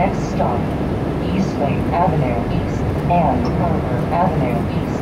Next stop, Eastlake Avenue East and Harbor Avenue East.